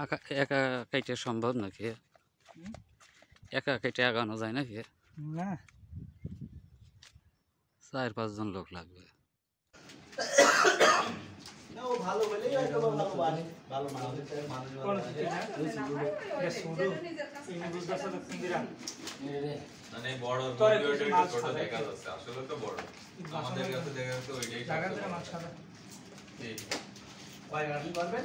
একা একা কাইটে সম্ভব নাকি? একা কেটে আগানো যায় নাকি? না। চার পাঁচজন লোক লাগবে। পারবেন?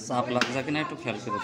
সাপ লাগছে কিনা একটু খেয়াল করে